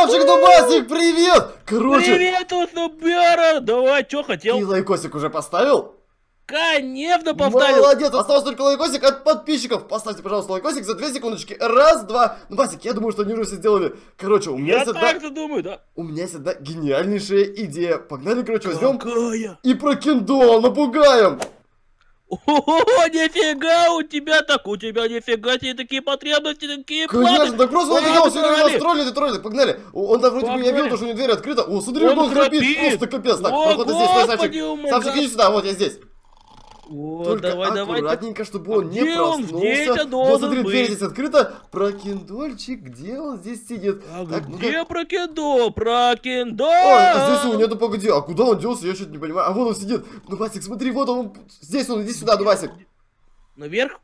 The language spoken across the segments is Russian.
Савчик, Дубасик, привет! Короче, Привет, тут Нубера! Давай, что ты хотел? лайкосик уже поставил? Конечно, повторил! Молодец, осталось только лайкосик от подписчиков. Поставьте, пожалуйста, лайкосик за 2 секундочки. Раз, два. Ну, я думаю, что они уже все сделали. Короче, у меня Я есть одна... так-то думаю, да? У меня есть одна гениальнейшая идея. Погнали, короче, возьмем и про киндол напугаем. О, нифига у тебя так, у тебя нифига себе такие потребности, такие Конечно, планы. так просто вот Погнали. я сегодня нас троллит и троллит. Погнали. Он там вроде бы я видел, то, что у него дверь открыта. О, смотри, Он он храпит. Просто капец. Так, О, походу здесь, стой, Савчик. Савчик, иди сюда, вот я здесь. О, Только давай, давай. аккуратненько, чтобы он А не где он? проснулся. Здесь он Вот смотри, дверь быть. здесь открыта. Прокиндольчик, где он здесь сидит? А Так, где прокидо? Прокидо! Ой, а здесь его нету, погоди, а куда он делся, я что-то не понимаю. А вон он сидит. Ну, Басик, смотри, вот он, здесь он, иди сюда, ну, Басик. Наверх?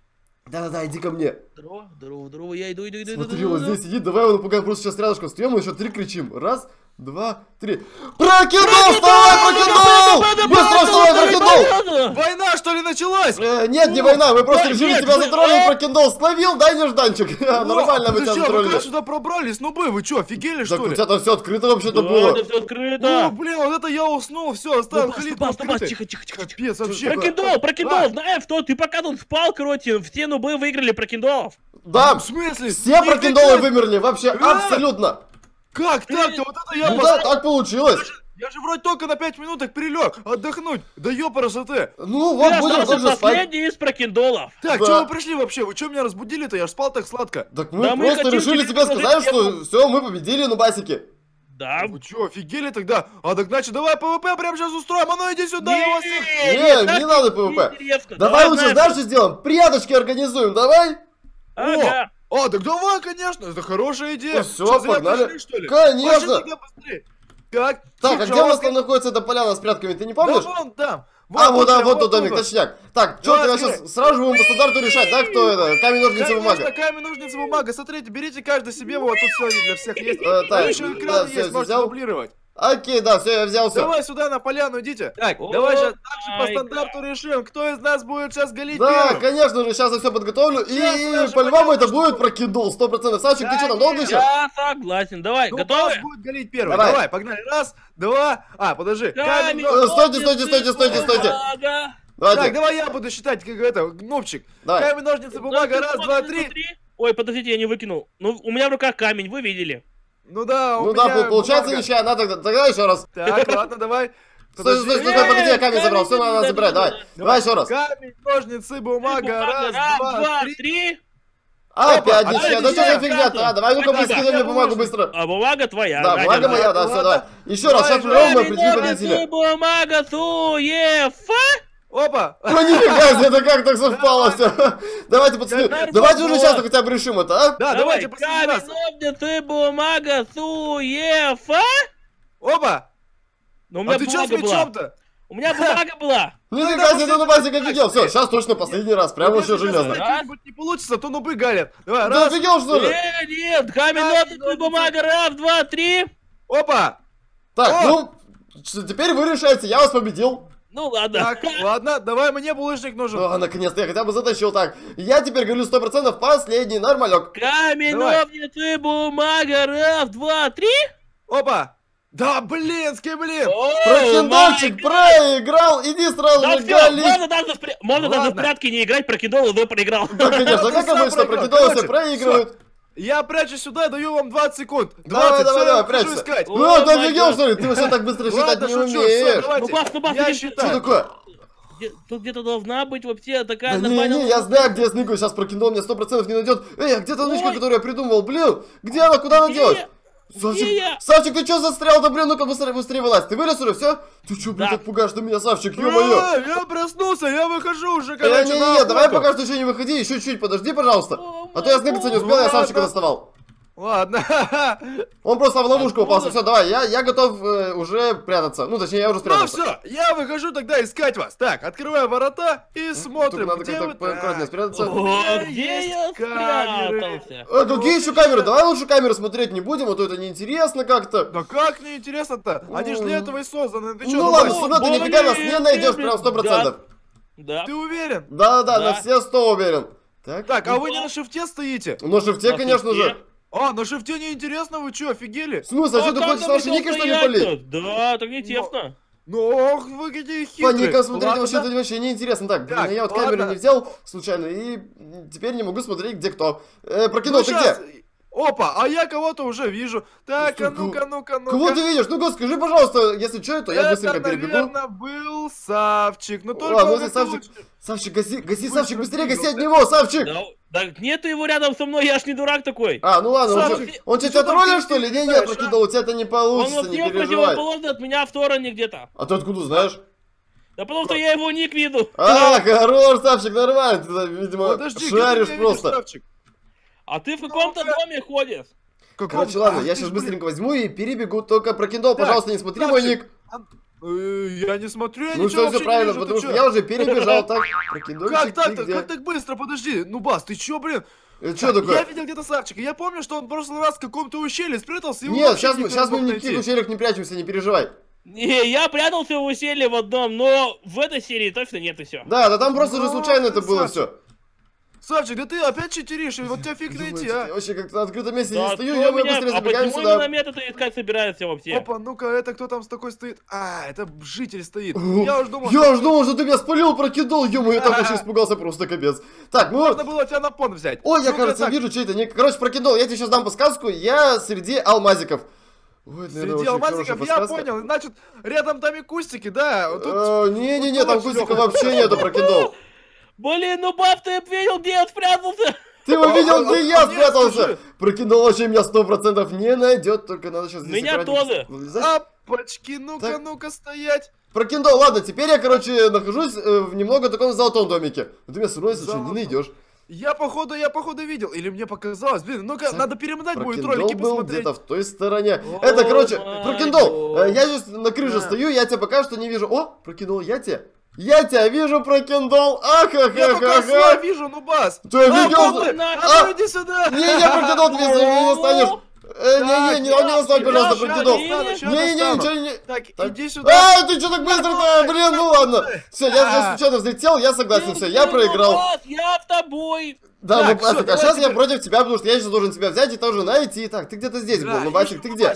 Да-да-да, иди ко мне. Здорово, здорово, здорово, я иду, иду, иду, иду, Смотри, иду, вот иду. здесь сидит, давай его напугаем, просто сейчас рядышком встаем, мы еще три кричим. Раз, два, три. Прокинул, вставай, прокинул! Быстро вставай, прокинул! Война, что ли, началась? Э, нет, не война, мы просто решили тебя вы- затроллить, а? прокинул, словил, дай нежданчик. Нормально мы Вы тебя чё, вы затроллили. как сюда пробрались? Ну бы, вы чё, офигели, Так что у ли? тебя там все открыто вообще-то Да, было. это все О, открыто. блин, вот это я уснул, все, оставил Ступа, калитку открытой. тихо, тихо, тихо. Капец, вообще. Прокидол, А. знаешь что? Ты пока тут спал, короче, все нубы выиграли прокидолов. Да, В смысле? все прокиндолы вымерли, вообще абсолютно. Как так-то? Вот это я Ну да, так получилось. Я же вроде только на 5 минуток прилег, отдохнуть. Да ёпарасоте. Ну Ты вот, будем остался тоже спать. последний из прокидолов. Так, Да. чё вы пришли вообще? Вы чё меня разбудили-то? Я ж спал так сладко. Так мы Да мы просто хотим решили тебе сказать, что все, мы победили на басике. Да. Вы чё, офигели тогда? А так значит, давай ПВП прямо сейчас устроим. А ну иди сюда, я вас... всех- Не, так не надо ПВП. интересно. Давай лучше знаешь, что сделаем? Пряточки организуем, давай. Ага. А, так давай, конечно, это хорошая идея. Ну Чё, зря погнали. пришли, что ли? Конечно. Пошли. Как? Так, а Слушай, где у нас там находится эта поляна с прятками, ты не Да помнишь? вон там. А, вот, да, тут, вот тот домик, тут. точняк. Так, что тогда скорее. сейчас сразу же будем по стандарту решать, да, кто это? Камень, ножницы, бумага. камень, ножницы, бумага. Смотрите, берите каждый себе, вот тут все для всех есть. Э, так, Там еще да, экран есть, взял. дублировать. Окей, да, все, я взял все. Давай сюда на поляну идите. Так, О, давай сейчас также по ай, стандарту решим, кто из нас будет сейчас галить Да, первым. конечно же, сейчас я все подготовлю. Сейчас, И по-любому это понятно, будет прокидул, сто процентов. Савчик, ты что там долго еще? Я согласен. Давай, Ну, готовы? Бас будет галить первый. Давай. Давай. погнали. Раз, два. А, подожди. Камень, Камень, Э, стойте, стойте, стойте, стойте, стойте. бумага. Так, Давайте, давай я буду считать, как это, гнопчик. давай. Камень, ножницы, бумага. Раз, два, три. Ой, подождите, я не выкинул. Ну, у меня в руках камень, вы видели. Ну да, у Ну да, меня пол- получается бумага. ничья, надо тогда, тогда еще раз. Так, ладно, давай. Стой, стой, стой, стой, погоди, я камень забрал, все, надо, забирать, давай. Давай еще раз. Камень, ножницы, бумага. Раз, два, три. три. А, Опять ничья, да что за фигня-то, а? Давай, ну-ка, скидывай мне бумагу быстро. А бумага твоя. Да, бумага моя, да, все, давай. Еще раз, сейчас прикинь ножницы, победителя. бумага, суефа. Опа. Ну нифига себе, это как так совпало все. Давайте, пацаны, Да, давайте уже сейчас хотя бы решим это, а? Да, давайте последний раз. ножницы, бумага, суефа. Опа. Ну, у меня А ты что с мечом-то? У меня бумага была. Нифига себе, ты на базе офигел. Все, сейчас точно последний раз, прям Вот вообще если железно. что-нибудь не получится, то нубы галят. Давай, Ты раз. офигел, что ли? Э, нет, камень, ножницы, ножницы. бумага, раз, два, три. Опа. Так, ну, теперь вы решаете, я вас победил. Ну ладно. Так, ладно, давай мне булыжник нужен. О, наконец-то я хотя бы затащил так. Я теперь говорю 100% последний, нормалек. Камень, ножницы, бумага, раз, два, три. Опа. Да, блинский, блин. О, Прокидольчик проиграл, иди сразу Да же галить. можно даже, в можно даже в прятки не играть, прокидол, но проиграл. Да, конечно, Ты как обычно, прокидолы все проигрывают. Я прячусь сюда, даю вам 20 секунд. 20, Давай, давай, давай, прячься. искать. Ну, ты офигел, что ли? Ты вообще так быстро считать не умеешь. Ну, Бас, ну, Бас, Я иди Что считаю. такое? Тут где-то должна быть вообще Да такая не, нормальная... не, я знаю, где я снегу, сейчас прокинул, меня 100% не найдет. Эй, а где та нычка, которую я придумал? Блин, где она, куда она делась? Савчик, я? Савчик, ты что застрял-то, блин, ну-ка быстрее, быстрее вылазь. Ты вылез уже, все? Ты что, блин, Да. так пугаешь ты меня, Савчик, ё-моё. А, я проснулся, я выхожу уже, короче, Не-не-не, давай пока что еще не выходи, еще чуть-чуть подожди, пожалуйста. О, А то я снегаться не успел, я Савчика доставал. Ладно. Он просто в ловушку Откуда? попался. Все, давай, я, я готов э, уже прятаться. Ну, точнее, я уже Ну спрятался. все, я выхожу тогда искать вас. Так, открываю ворота и Только смотрим, надо где как-то вы поаккуратнее там. спрятаться. О, где я камеры. спрятался? Э, какие еще камеры? Давай лучше камеры смотреть не будем, а то это неинтересно как-то. Да как мне интересно-то? Они же для этого и созданы. Ты Ну ладно, все равно ты нифига нас не найдешь прям сто процентов. Да. Ты уверен? Да-да-да, Да. на все сто уверен. Так, Так, а вы не на шифте стоите? ну шифте, На конечно шифте. же. А, на шифте неинтересно, вы чё, офигели? В смысле, а что ты хочешь ники, что ли, полить? Да, так не тесно. Ну, ох, вы какие По хитрые. никам смотреть Ладно, вообще да. это вообще неинтересно. Так, блин, Так, я вот ладно. камеру не взял случайно, и теперь не могу смотреть, где кто. Э, прокинул, Ну, ты щас. где? Опа, а я кого-то уже вижу. Так, а ну-ка, ну-ка, ну-ка. Кого ты видишь? Ну-ка, скажи, пожалуйста, если что, то я Это, быстренько перебегу. наверное, был Савчик. Но только Ладно, он если как-то Савчик-. Савчик, гаси, гаси, Савчик, быстрее гаси от него, Савчик! Да, да нету его рядом со мной, я ж не дурак такой. А, ну ладно, он, Савчик, он ты тебя троллил, что ли? Не, не, а? прокидал, у тебя это не Он получится, не переживай. противоположный от меня в стороне где-то. А ты откуда знаешь? Да потому что я его ник виду. А, хорош, Савчик, нормально, ты, видимо, шаришь просто. видишь, Савчик? А ты в каком-то Ну-ка. доме ходишь. Короче, ладно, Ах я сейчас быстренько возьму и перебегу, только прокинул, Так, пожалуйста, не смотри мой ник. Э, Я не смотрю, я Ну ничего вообще все правильно, вижу, потому что я уже перебежал, так, Как где? Как так быстро? Подожди. Ну, Бас, ты чё, блин? Это что Я такое? видел где-то Савчика. Я помню, что он в прошлый раз в каком-то ущелье спрятался. Нет, сейчас мы, сейчас мы в никаких ущельях не прячемся, не переживай. Не, я прятался в ущелье в одном, но в этой серии точно нет и все. Да, да там просто же Ну, случайно это было все. Савчик, да ты опять читеришь, вот тебя фиг найти, Я а? вообще как-то на открытом месте Да не стою, я мы меня- быстрее а забегаем почему сюда. именно метод искать собирается вообще? Опа, ну-ка, это кто там с такой стоит? А, это житель стоит. Я уж думал, Я что уж думал, что ты меня спалил, прокидал, ё я так А. вообще испугался, просто капец. Так, ну... можно было тебя на пон взять. Ой, я, Ну-ка, кажется, вижу чей-то. Короче, прокидал, я тебе сейчас дам подсказку, я среди алмазиков. Ой, наверное, Среди очень алмазиков, я понял, значит, рядом там и кустики, да? Э, Не-не-не, там Ну, кустика вообще нету, прокидал. Блин, ну баб, ты видел, где я спрятался? Ты его видел, где я спрятался? Прокинул вообще меня сто процентов не найдет, только надо сейчас здесь Меня тоже. Апочки, ну-ка, ну-ка, стоять. Прокинул, ладно, теперь я, короче, нахожусь э, в немного таком золотом домике. Ты меня если что, не найдешь. Я походу, я походу видел, или мне показалось. Блин, ну-ка, надо перемотать будет ролики был посмотреть. где-то в той стороне. О Это, короче, прокиндол. э, Я сейчас на крыше Да. стою, я тебя пока что не вижу. О, прокинул, я тебя. Я тебя вижу, прокиндол. Ах, ах, Я ах, ах, вижу, ну бас. Ты видел? вот ты, на- а ну а. иди сюда. Не, не, прокинул, ты не достанешь. Э, Не, не, не, он не достань, пожалуйста, щас прокинул. достану, щас Не, не, достану. ничего не... Так, иди сюда. А, ты что так быстро-то? Блин, ну ладно. Все, я, я А. случайно взлетел, я согласен, все, я Блин, ну, проиграл. Я с тобой. Да, Так, ну а сейчас я против тебя, потому что я сейчас должен тебя взять и тоже найти. Так, ты где-то здесь был, ну Басик, ты ну, где?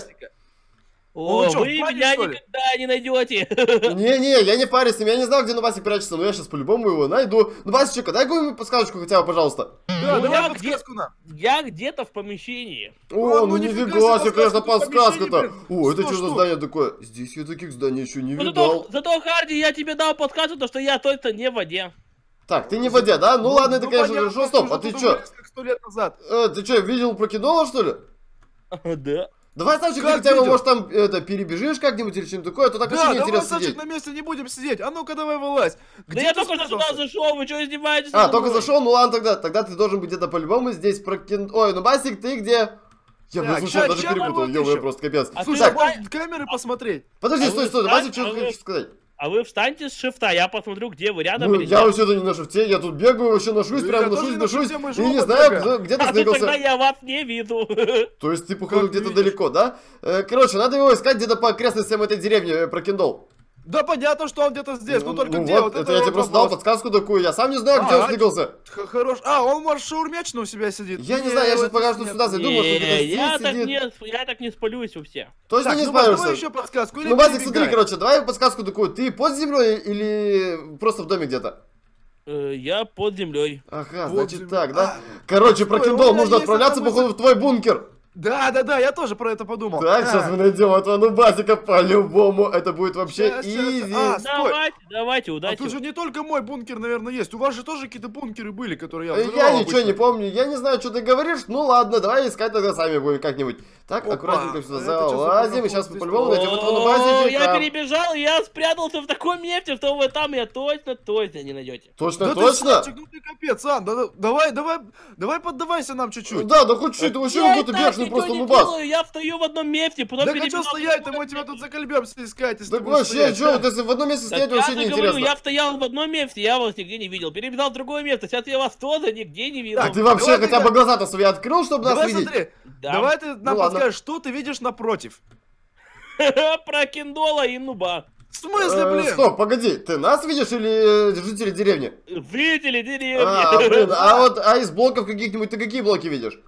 О, чё, в вы бане, меня что никогда не найдете. Не-не, я не с ним, я не знал, где Нубасик прячется, но я сейчас по-любому его найду. Нубасичек, дай какую-нибудь подсказочку хотя бы, пожалуйста. Да, Ну, давай я где- подсказку нам. Я где-то в помещении. О, ну ну нифига нифига себе, конечно, подсказка-то. О, это сто что за здание такое? Здесь я таких зданий еще не Ну, видал. зато, зато, Харди, я тебе дал подсказку, то, что я точно не в воде. Так, ты не в воде, да? Ну ладно, это, конечно, понятно, хорошо. Стоп, а ты что? умылись, как сто лет назад. Ты что, видел прокинула, что ли? Да. Давай, Савчик, ты Как хотя бы, может, там это, перебежишь как-нибудь или что-нибудь такое, а то так вообще Да, не давай, интересно Савчик, сидеть. на месте не будем сидеть. А ну-ка, давай вылазь. Да Где я ты только что сюда спрятался? зашел, вы что издеваетесь? А, только зашел, ну ладно тогда. Тогда ты должен быть где-то по-любому здесь прокин... Ой, ну Басик, ты где? Я, блин, Так, слушай, ща- даже ща перепутал, ё просто капец. А Слушай, ты- а может камеры посмотреть? Подожди, а стой, стой, Басик, что а ты вы- хочешь сказать? А вы встаньте с шифта, я посмотрю, где вы, рядом Ну, я вообще-то не на шифте, я тут бегаю, вообще ношусь, Ну, прям ношусь, на ношусь, и не знаю, где, где ты А то тогда я вас не виду. То есть ты, походу, где-то далеко, да? Э, Короче, надо его искать где-то по окрестностям этой деревни, э, прокиндол. Да понятно, что он где-то здесь, но только ну где? вот, Вот это я тебе просто дал подсказку такую, я сам не знаю, где он А, сдвигался. Х- Хорош. А, он может шаурмячно у себя сидит. Я не знаю, я сейчас пока что сюда зайду, может, он где-то Не, я так сидит. не, я так не спалюсь у всех. Точно Так, не ну, Бас, давай еще подсказку. Или Ну, перебегай. смотри, короче, давай подсказку такую. Ты под землей или просто в доме где-то? Э, Я под землей. Ага, Под значит землей. так, да? А, Короче, у прокиндол, меня нужно отправляться, походу, в твой бункер. Да, да, да, я тоже про это подумал. Так, А, сейчас мы найдем этого Нубасика по-любому. Это будет вообще щас, изи. а, Стой. Давайте, давайте, А удачи. тут же не только мой бункер, наверное, есть. У вас же тоже какие-то бункеры были, которые я Э, взрывал Я ничего обычно. не помню, я не знаю, что ты говоришь. Ну ладно, давай искать тогда сами будем как-нибудь. Так, Опа, аккуратненько сюда залазим, сейчас здесь по-любому найдем этого О, Нубасика. Я перебежал, и я спрятался в таком месте, что вы там я точно, точно не найдете. Точно, точно? Ну ты капец, Ан, да- да- давай, давай, давай поддавайся нам чуть-чуть. Да, да хоть чуть, ты вообще я какой-то так ничего просто не нубас. делаю, я стою в одном месте, потом Да хочу в стоять, другое мы тебя тут закольбемся искать, если Так ты будешь вообще, стоять. что, вот если в одном месте Так стоять, я вообще же не говорю, интересно. я стоял в одном месте, я вас нигде не видел. Перебежал в другое место, сейчас я вас тоже нигде не видел. А ты вообще Давай хотя тогда- бы глаза-то свои открыл, чтобы нас Давай видеть? смотри, Да. давай ты нам ладно. подскажешь, что ты видишь напротив. Про киндола и нуба. В смысле, Э, блин? Стоп, погоди, ты нас видишь или э, жители деревни? Жители деревни. А, блин, а вот, а из блоков каких-нибудь ты какие блоки видишь?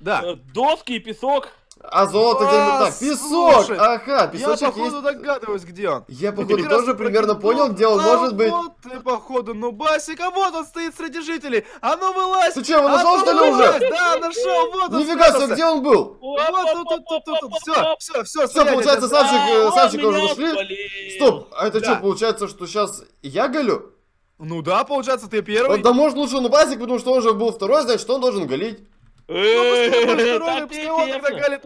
Да. Э, Доски и песок. А золото где А, Так, песок! слушай, Ага, Я песочек походу есть. догадываюсь, где он. Я походу прекрасно тоже примерно прокинул. понял, где он А может быть. вот ты, походу, нубасик, а вот он стоит среди жителей. А ну вылазь! Ты что, его А нашел ну что ли вылазь! уже? Да, нашел, вот он Нифига себе, где он был? Вот тут, тут, тут, тут, тут. Все, все, все, Всё, получается, Савчик, э, он Савчика уже нашли? спалил. Стоп, а это что, получается, что сейчас я галю? Ну да, получается, ты первый. Да может лучше Нубасик, потому что он же был второй, значит, он должен галить. Ну.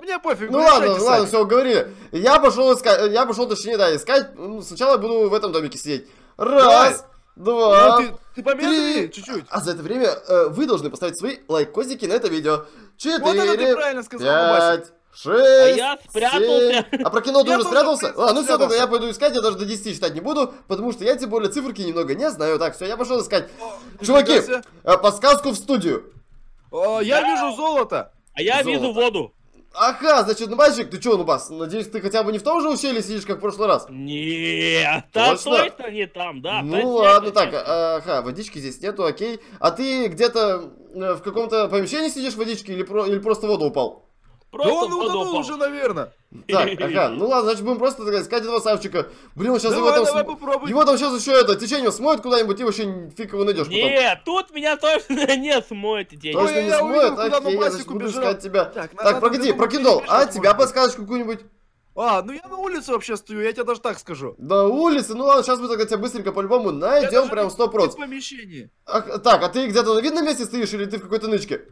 Мне пофиг, Ну ладно, ладно, все, уговорили. Я пошел искать, я пошел, точнее, да, искать. Ну, Сначала я буду в этом домике сидеть. Раз, два, Ну, ты, ты помедленнее, три. чуть-чуть. А за это время э, вы должны поставить свои лайкосики на это видео. Вот это ты Четыре, правильно сказал, Нубасик. пять, шесть, я спрятался. семь. А прокинул ты Я уже тоже, спрятался? А, ну все, тогда я пойду искать, я даже до 10 считать не буду, потому что я тем более циферки немного не знаю. Так, все, я пошел искать. О, Чуваки, э, подсказку в студию. О, я вижу золото. А я Золото. вижу воду. Ага, значит, Нубасик, ты чё, Нубас? Надеюсь, ты хотя бы не в том же ущелье сидишь, как в прошлый раз? Нет, там Точно? точно не там, да. ну точно, ладно, точно. так, ага, водички здесь нету, окей. А ты где-то э, в каком-то помещении сидишь водички или, про- или просто воду упал? Да Просто он в воду утонул уже, наверное. Так, ага, ну ладно, значит будем просто тогда искать этого Савчика. Блин, он сейчас его Давай, там... давай попробуй. Его там сейчас еще это, течение смоет куда-нибудь, и вообще фиг его найдешь потом. Нет, тут меня точно не смоет день. Точно не я смоет, увидел, окей, я значит буду убежал. искать тебя. Так, Так, надо погоди, прокидол, а тебя подсказочку какую-нибудь? А, ну я на улице вообще стою, я тебе даже так скажу. На улице, ну ладно, сейчас мы тогда тебя быстренько по-любому найдем, прям не- сто не в процентов. помещении. так, а ты где-то на видном месте стоишь или ты в какой-то нычке?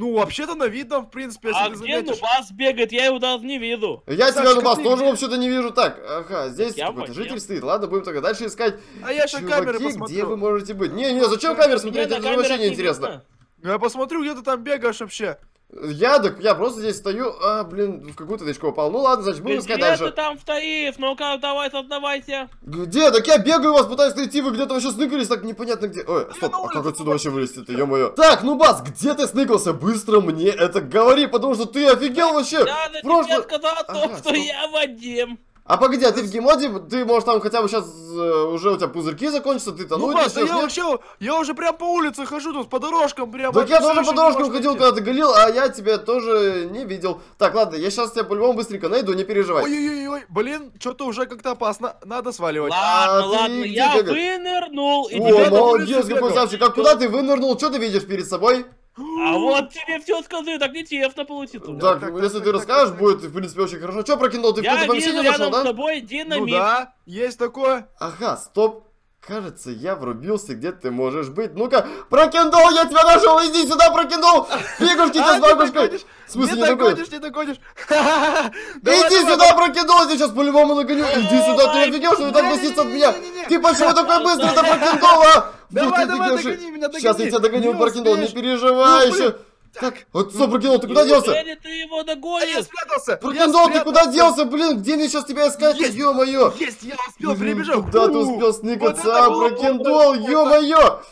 Ну, вообще-то на видном, в принципе, если А ты где заметишь. Нубас бегает? Я его даже не вижу. Я Сашка, тебя, Нубас, ты тоже где? вообще-то не вижу. Так, ага, здесь я какой-то понял. житель стоит. Ладно, будем тогда дальше искать. А я сейчас камеры Чуваки, посмотрю. где вы можете быть? Не-не, зачем камеры смотреть? на Это камерах вообще не не интересно. видно. Ну, Я посмотрю, где ты там бегаешь вообще. Я, так, я просто здесь стою, а, блин, в какую-то точку попал. Ну ладно, значит, будем искать Где ты дальше. там стоишь? Ну-ка, давай, сознавайся. Где? Так я бегаю, вас пытаюсь найти, вы где-то вообще сныкались, так непонятно где. Ой, стоп, а как отсюда вообще вылезти-то, ё-моё. Так, ну бас, где ты сныкался? Быстро мне это говори, потому что ты офигел вообще. Я же Прошлый- тебе сказал то, Ага, что стоп. я Вадим. А погоди, а ты в геймоде, ты, может, там хотя бы сейчас уже у тебя пузырьки закончатся, ты Ну, бас, да я нет? вообще, я уже прям по улице хожу тут, по дорожкам прям. Так а я тоже по дорожкам можешь ходил, когда ты галил, а я тебя тоже не видел. Так, ладно, я сейчас тебя по-любому быстренько найду, не переживай. Ой-ой-ой, блин, что-то уже как-то опасно, надо сваливать. А Ладно, ты ладно, я бегаешь? вынырнул, и О, молодец, какой бегал. Савчик. А куда ты вынырнул? Что ты видишь перед собой? А вот тебе все скажи, так нечестно получится. Так, так, если так, ты так, расскажешь, так, будет, в принципе, очень хорошо. Что прокинул? Ты в Я вижу помещение зашел, рядом с да? тобой Ну динамит. да, есть такое. Ага, стоп. Кажется, я врубился, где ты можешь быть. Ну-ка, прокиндол, я тебя нашел, иди сюда, прокиндол! Фигушки А, с не бабушкой! В смысле, не не догонишь? не догонишь. Иди сюда, прокидол, я тебя сейчас по-любому нагоню. Иди сюда, ты офигел, что ты так от меня? Ты почему такой быстрый, это прокидол, а? Давай, давай, догони меня, Сейчас я догони. тебя догоню, прокидол, не переживай Ну, еще. Так, вот что, прокидол, ты куда делся? Неужели ты его А я догонишь? спрятался. Прокидол, ты куда делся, блин? Где мне сейчас тебя искать? Ё-моё! Есть, я успел, Блин, перебежал. Куда ты успел сникаться, а, круто. ё-моё!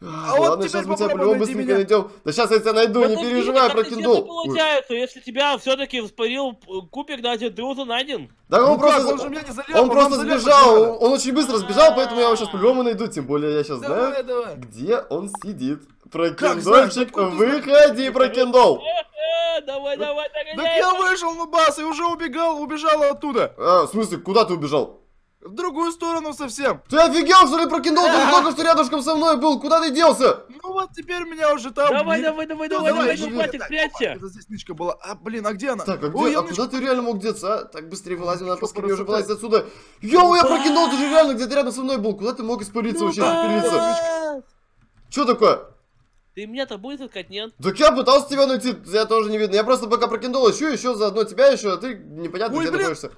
А вот Ладно, сейчас мы тебя по-любому быстренько меня. найдем. Да сейчас я тебя найду, не Подожди, переживай, так нечестно прокиндол. Ой. получается, если тебя все-таки воспарил э, кубик, значит, ты уже найден. Да он Ну как, просто, он же меня не заляпал, он просто сбежал, он, он очень быстро сбежал, поэтому я его сейчас по-любому найду, тем более я сейчас Давай, знаю, давай. где он сидит. Прокиндольчик, выходи, прокиндол. Давай, давай, Так догоняй. я вышел, ну бас, и уже убегал, убежал оттуда. А, в смысле, куда ты убежал? В другую сторону совсем. Ты офигел, что ли, прокиндол? Ты только что рядышком со мной был, куда ты делся? Ну вот теперь меня уже там... Давай, давай, давай, Ну, давай, давай, ну хватит, Так, прячься. Это здесь нычка была. А, блин, а где она? Так, а, где, а куда ты реально мог деться, а? Так, быстрее вылазим, надо поскорее уже вылазить отсюда. Йоу, я прокинул, ты же реально где-то рядом со мной был. Куда ты мог испариться вообще, испариться? Что такое? Ты меня-то будешь искать, нет? Так я пытался тебя найти, я тоже не видно. Я просто пока прокиндол ищу, еще заодно тебя еще, а ты непонятно Ой, где блин. находишься.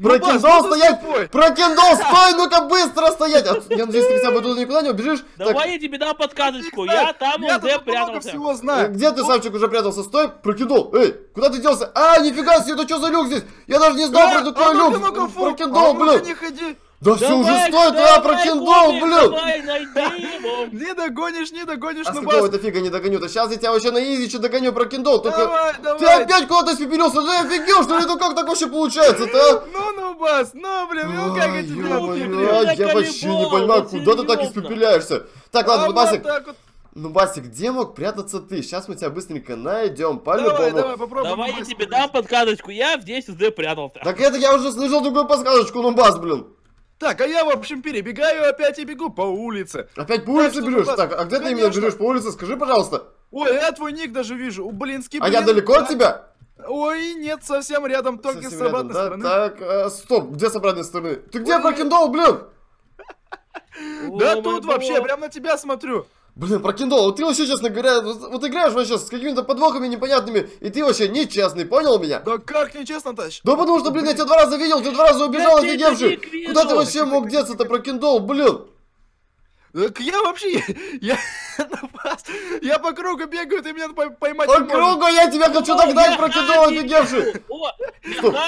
Ну, Прокиндол ну ты стоять! Прокиндол, стой, ну-ка быстро стоять! А, я надеюсь, ты хотя бы туда никуда не убежишь. Давай я тебе дам подсказочку, я там уже прятался. всего э, знаю. где ты, Савчик, уже прятался? Стой, прокиндол! Эй, куда ты делся? А, нифига себе, это что за люк здесь? Я даже не знал про А, такой а люк! Прокиндол, а блин! Да все уже Давай, стоит, давай, а, прокиндол, блин! Давай, найди его. Не догонишь, не догонишь, А с ну бас. это фига не догоню-то? Сейчас я тебя вообще на изиче догоню, прокиндол, только... Давай, Ты давай. опять куда-то испепелился, ты офигел, что ли? Ну как так вообще получается-то, а? Ну, ну, бас, ну, блин, ну как я тебя а, Я я вообще не понимаю, куда ты так испепеляешься. Так, ладно, А Бабасик, вот так вот. Ну, Басик, где мог прятаться ты? Сейчас мы тебя быстренько найдем, Давай, по-любому. давай, попробуем. Давай я Басик, тебе дам подсказочку. Я в 10 УЗ прятался. Так это я уже слышал такую подсказочку, ну, Бас, блин. Так, а я, в общем, перебегаю опять и бегу по улице. Опять по улице что, берешь? Бас, Так, а где ты именно конечно. берешь по улице? Скажи, пожалуйста. Ой, я твой ник даже вижу. У блинский А я блин, далеко от тебя? Ой, нет, совсем рядом, только Совсем с рядом, обратной да? стороны. Так, э, стоп, где с обратной стороны? Ты где Ой. блин? Да тут вообще, прям на тебя смотрю. Блин, прокиндол, вот ты вообще, честно говоря, вот, вот играешь вообще с какими-то подвохами непонятными, и ты вообще нечестный, понял меня? Да как нечестно тащ? Да потому что, блин, я тебя два раза видел, ты два раза убежал, офигевший. Куда ты вообще мог деться-то, прокиндол, блин? Так я вообще, я, я по кругу бегаю, ты меня пой- поймать По кругу я тебя хочу догнать, прокиндол, офигевший. О,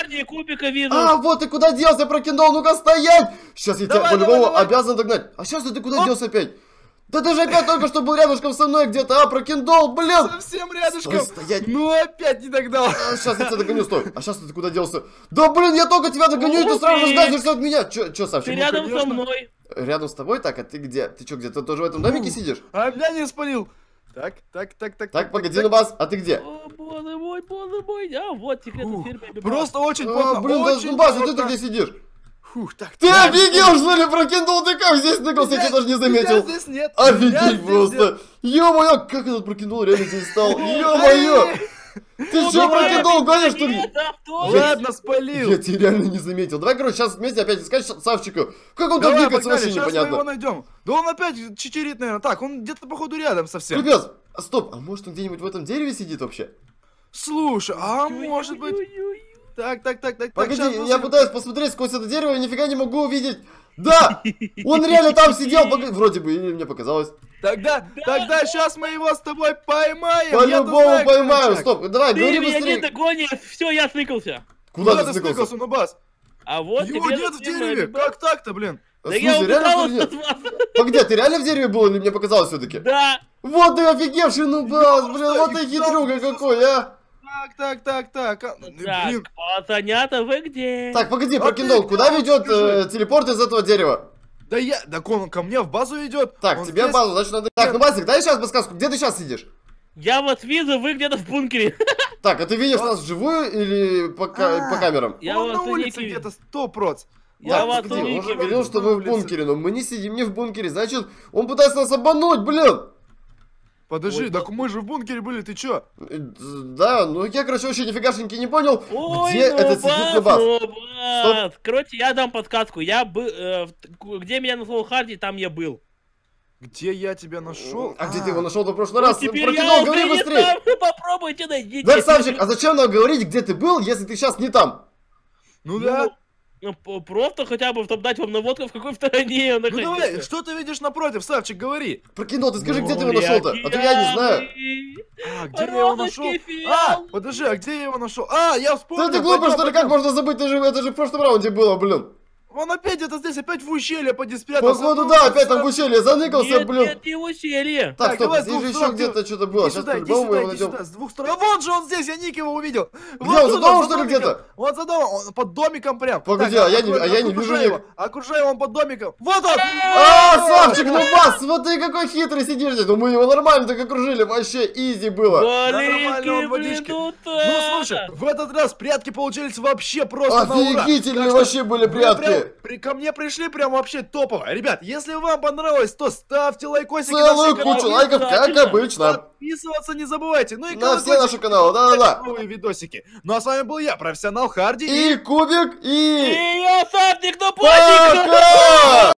я кубика вижу. А, вот ты куда делся, прокиндол, ну-ка стоять! Сейчас я тебя по-любому обязан догнать. А сейчас ты куда делся опять? Да ты же опять только что был рядышком со мной где-то, а, прокиндол, блин! Совсем рядышком. Стой, стоять. Ну опять не догнал. А, сейчас я тебя догоню, стой. А сейчас ты куда делся? Да блин, я только тебя догоню, и ты сразу же сгазишься от меня. Чё, чё, Ты Савчик? ну, рядом со мной. Рядом с тобой? Так, а ты где? Ты что, где? Ты тоже в этом домике Ну. сидишь? А меня не спалил. Так, так, так, так. Так, погоди, Нубас, а ты где? О, боже мой, боже мой. А, вот Ух, фирма. Просто очень плотно, блин, Нубас, а ты плотно. где сидишь? Фух, так. Ты так, офигел, что ли, прокинул? Ты как здесь ныкался, я тебя даже не заметил. здесь нет. Офигеть просто! Ё-моё, как этот прокинул реально здесь стал? Ё-моё! Ты Ну, что, прокинул, гонишь, что ли? Авто. Ладно, спалил. Я тебя реально не заметил. Давай, короче, сейчас вместе опять искать Савчика. Как он там Давай, двигается, погнали, вообще сейчас мы его непонятно. найдем. Да он опять читерит, наверное. Так, он где-то, походу, рядом совсем. А стоп, а может он где-нибудь в этом дереве сидит вообще? Слушай, а может быть... Так, так, так, так. Погоди, так, я пытаюсь посмотреть сквозь это дерево, и нифига не могу увидеть. Да! Он реально там сидел, вроде бы, или мне показалось. Тогда, тогда сейчас мы его с тобой поймаем. По-любому поймаю. Стоп, давай, Ты говори меня не быстрее. догонишь. Все, я сыкался. Куда Куда ты ты стыкался? стыкался, ну бас? А вот Его нет в дереве. Как так-то, блин? Да В я нет? от вас. Погоди, а ты реально в дереве был или мне показалось все-таки? Да. Вот ты офигевший, ну бас, Ёпта, блин, вот ты хитрюга какой, а! Так, так, так, так. а, ну, Так, Блин, пацанята, вы где? Так, погоди, А прокинул, ты куда ведет э, телепорт из этого дерева? да я, да он ко мне в базу идет. Так, Он тебе здесь. базу, значит надо... Так, ну Басик, дай сейчас подсказку, где ты сейчас сидишь? Я вас вижу, вы где-то в бункере. Так, а ты видишь А- нас вживую или по, ка- А. по камерам? Я Он вас на улице где-то, сто проц. Я Так, вас погоди, он говорил, что мы в улице. бункере, но мы не сидим не в бункере, значит, он пытается нас обмануть, блин! Подожди, Ой, так мы же в бункере были, ты чё? Да, ну я, короче, вообще нифигашеньки не понял, Ой, где ну этот сидит на бас, бас. ну. Короче, я дам подсказку. Я был... э, где меня нашел Харди, там я был. Где я тебя нашел? А где ты его нашел в прошлый Ну, раз? теперь Прокинул, я говори быстрее! там. Попробуйте найдите. Да, Савчик, а зачем нам говорить, где ты был, если ты сейчас не там? Ну да. Ну, просто хотя бы чтобы дать вам наводку, в какой стороне я Ну давай, что ты видишь напротив, Савчик, говори. Прокинул, ты скажи, Ну, где ты его нашел-то? А то я не знаю. А, где я его нашел? А, подожди, а где я его нашел? А, я вспомнил. Да ты пойдем, что ли? Как можно забыть? Ты же, это же в прошлом раунде было, блин. Он опять это здесь, опять в ущелье поди спрятался. Походу, Ну, да, опять там в ущелье заныкался, Нет, блин. нет, не ущелье. Так, Так, стоп, давай здесь же еще где-то что-то было. Иди Сейчас сюда, иди сюда, иди сюда, с двух сторон. Вот же он здесь, я Ник его увидел. Где он, за домом, что ли, где-то? Вот за домом, он под домиком прям. Погоди, Так, а я не- а я не вижу его, Окружай его под домиком. Вот он! А, Савчик, ну бас, вот ты какой хитрый сидишь здесь. Ну мы его нормально так окружили, вообще изи было. нормально, водички. Ну слушай, в этот раз прятки получились вообще просто. Офигительные вообще были прятки. при- ко мне пришли прям вообще топово. Ребят, если вам понравилось, то ставьте лайкосики Целую кучу лайков, как обычно. Подписываться не забывайте. Ну и На все наши каналы, да-да-да. новые видосики. Ну а с вами был я, профессионал Харди. И Кубик, и... И я сапник на Пока!